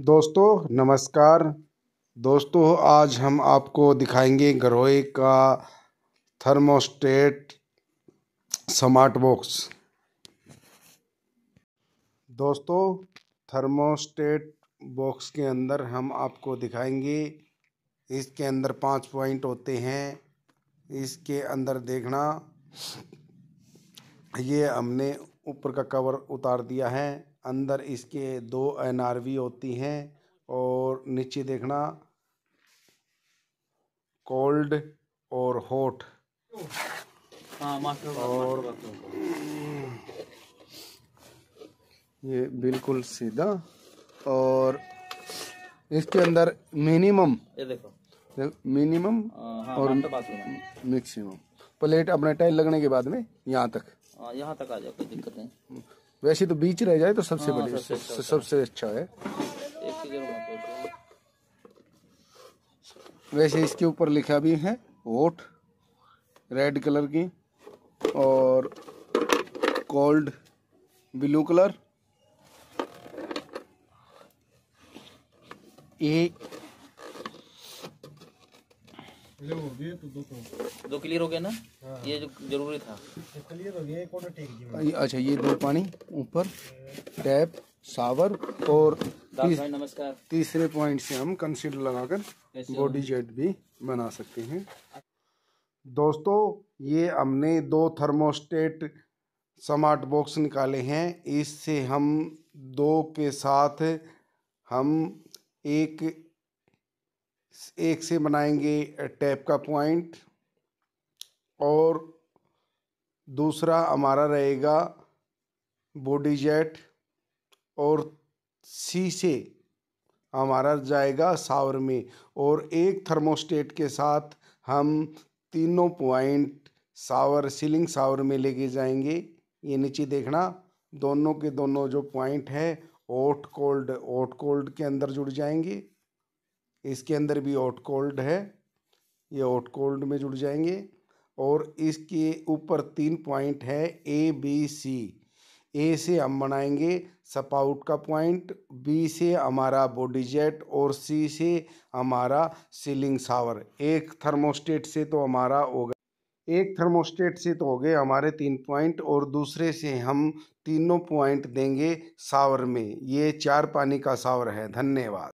दोस्तों, नमस्कार। दोस्तों, आज हम आपको दिखाएँगे गरोए का थर्मोस्टेट स्मार्ट बॉक्स दोस्तों थर्मोस्टेट बॉक्स के अंदर हम आपको दिखाएँगे। इसके अंदर पाँच पॉइंट होते हैं। इसके अंदर देखना, ये हमने ऊपर का कवर उतार दिया है। अंदर इसके दो एनआरवी होती हैं और नीचे देखना कोल्ड और हॉट हाँ, और ये बिल्कुल सीधा और इसके अंदर मिनिमम ये देखो। मिनिमम हाँ, और मैक्सिमम प्लेट अपने टाइल लगने के बाद में यहाँ तक। हाँ, यहाँ तक आ जाए कोई दिक्कत नहीं। वैसे तो बीच रह जाए तो सबसे हाँ, बड़ी सबसे, सबसे अच्छा। है। वैसे इसके ऊपर लिखा भी है वोट रेड कलर की और कोल्ड ब्लू कलर। ये तो दो क्लियर हो गया ना हाँ। ये जो ज़रूरी था क्लियर हो गया अच्छा ये दो पानी ऊपर टैप सावर और तीस, नमस्कार तीसरे पॉइंट से हम कंसीलर लगाकर बॉडी जेट भी बना सकते हैं दोस्तों ये हमने दो थर्मोस्टेट स्मार्ट बॉक्स निकाले हैं इससे हम दो के साथ हम एक एक से बनाएँगे टैप का पॉइंट। और दूसरा हमारा रहेगा बॉडी जेट। और सी से हमारा जाएगा सावर में। और एक थर्मोस्टेट के साथ हम तीनों पॉइंट सावर, सीलिंग सावर में लेके जाएँगे। ये नीचे देखना, दोनों के दोनों जो पॉइंट है, ओट कोल्ड ओट कोल्ड के अंदर जुड़ जाएँगे। इसके अंदर भी ओट कोल्ड है। ये ओट कोल्ड में जुड़ जाएँगे और इसके ऊपर तीन पॉइंट है ए बी सी ए से हम बनाएँगे सपाउट का पॉइंट बी से हमारा बॉडी जेट और सी से हमारा सीलिंग सावर एक थर्मोस्टेट से तो हमारा हो गया। एक थर्मोस्टेट से तो हो गए हमारे तीन पॉइंट और दूसरे से हम तीनों पॉइंट देंगे सावर में। ये चार पानी का सावर है। धन्यवाद।